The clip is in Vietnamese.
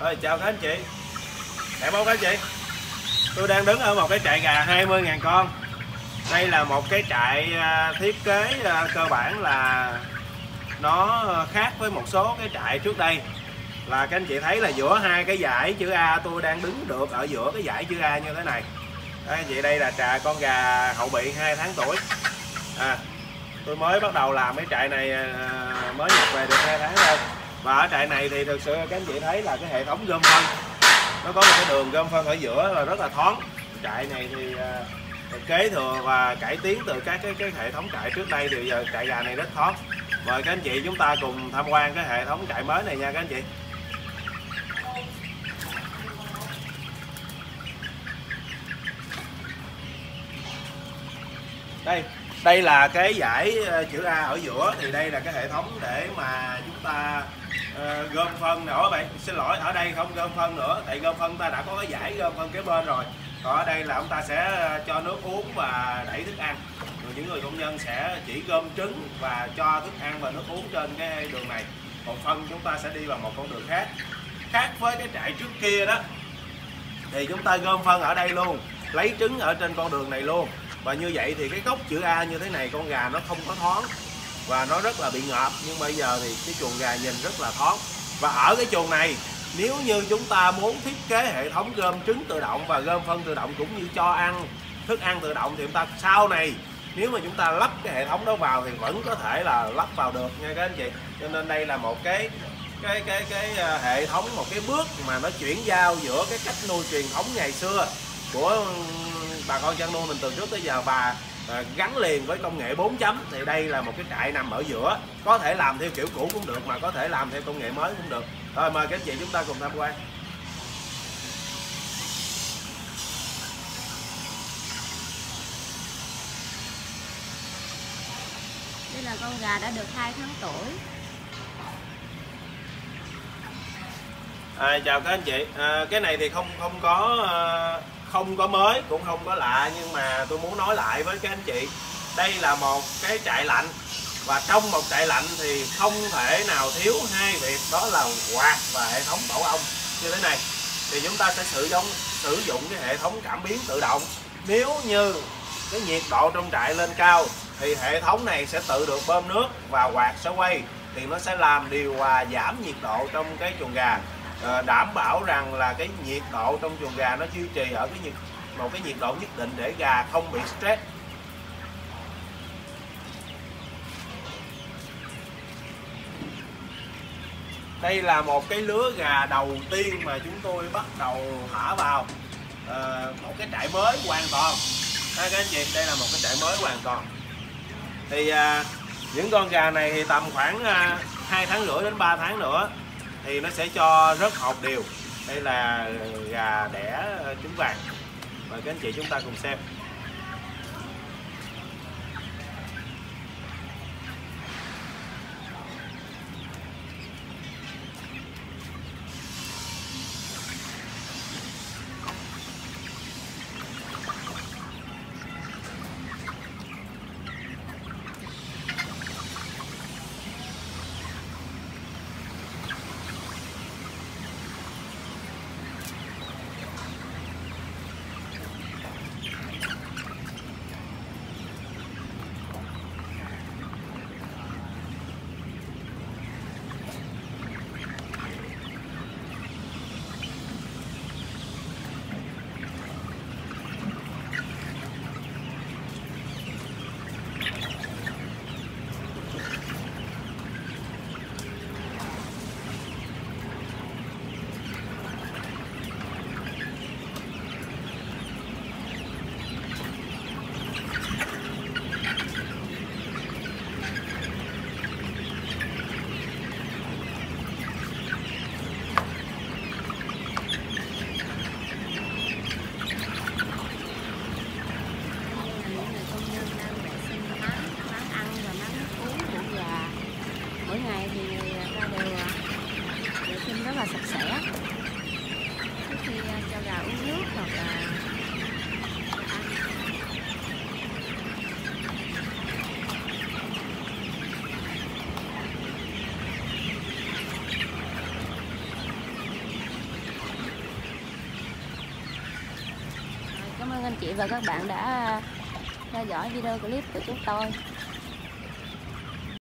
Rồi chào các anh chị. Đẹp không các anh chị? Tôi đang đứng ở một cái trại gà 20.000 con. Đây là một cái trại à, thiết kế à, cơ bản là Nó khác với một số cái trại trước đây. Là các anh chị thấy là giữa hai cái dải chữ A tôi đang đứng được ở giữa cái dải chữ A như thế này. Đây anh chị đây là trà con gà hậu bị 2 tháng tuổi. À, Tôi mới bắt đầu làm cái trại này à, mới nhập về được 2 tháng thôi và ở trại này thì thực sự các anh chị thấy là cái hệ thống gom phân nó có một cái đường gom phân ở giữa là rất là thoáng. Trại này thì uh, kế thừa và cải tiến từ các cái, cái hệ thống trại trước đây thì giờ trại gà này rất thoáng. Mời các anh chị chúng ta cùng tham quan cái hệ thống trại mới này nha các anh chị. Đây đây là cái giải ờ, chữ A ở giữa. Thì đây là cái hệ thống để mà chúng ta uh, gom phân nữa bạn xin lỗi ở đây không gom phân nữa. Tại gom phân ta đã có cái giải gom phân kế bên rồi. Còn ở đây là chúng ta sẽ ờ, cho nước uống và đẩy thức ăn. Rồi những người công nhân sẽ chỉ gom trứng và cho thức ăn và nước uống trên cái đường này. Còn phân chúng ta sẽ đi vào một con đường khác. Khác với cái trại trước kia đó thì chúng ta gom phân ở đây luôn lấy trứng ở trên con đường này luôn và như vậy thì cái gốc chữ A như thế này, con gà nó không có thoáng. Và nó rất là bị ngợp, nhưng bây giờ thì cái chuồng gà nhìn rất là thoáng. Và ở cái chuồng này, nếu như chúng ta muốn thiết kế hệ thống gom trứng tự động và gom phân tự động cũng như cho ăn, thức ăn tự động thì chúng ta sau này, nếu mà chúng ta lắp cái hệ thống đó vào thì vẫn có thể là lắp vào được nha các anh chị. Cho nên đây là một cái cái cái cái ờ, hệ thống, một cái bước mà nó chuyển giao giữa cái cách nuôi truyền thống ngày xưa của bà con chăn nuôi mình từ trước tới giờ và à, gắn liền với công nghệ 4 chấm. Thì đây là một cái trại nằm ở giữa có thể làm theo kiểu cũ cũng được mà có thể làm theo công nghệ mới cũng được. Rồi mời các anh chị chúng ta cùng tham quan. Đây là con gà đã được 2 tháng tuổi. À, chào các anh chị. À, cái này thì không không có à, không có mới, cũng không có lạ, nhưng mà tôi muốn nói lại với các anh chị, đây là một cái trại lạnh. Và trong một trại lạnh thì không thể nào thiếu hai việc, đó là quạt và hệ thống tổ ong như thế này, thì chúng ta sẽ sử dụng sử dụng cái hệ thống cảm biến tự động. Nếu như cái nhiệt độ trong trại lên cao, thì hệ thống này sẽ tự được bơm nước và quạt sẽ quay, thì nó sẽ làm điều hòa giảm nhiệt độ trong cái chuồng gà. Ờ, đảm bảo rằng là cái nhiệt độ trong chuồng gà nó duy trì ở cái nhiệt một cái nhiệt độ nhất định để gà không bị stress. Đây là một cái lứa gà đầu tiên mà chúng tôi bắt đầu thả vào. À, một cái trại mới hoàn toàn. À, các anh chị đây là một cái trại mới hoàn toàn. Thì à, những con gà này thì tầm khoảng à, 2 tháng rưỡi đến 3 tháng nữa thì nó sẽ cho rất hột đều. Đây là gà đẻ trứng vàng. Mời các anh chị chúng ta cùng xem. này thì ta đều à, vệ sinh rất là sạch sẽ trước khi à, cho gà uống nước hoặc là Cảm ơn anh chị và các bạn đã à, theo dõi video clip của chúng tôi.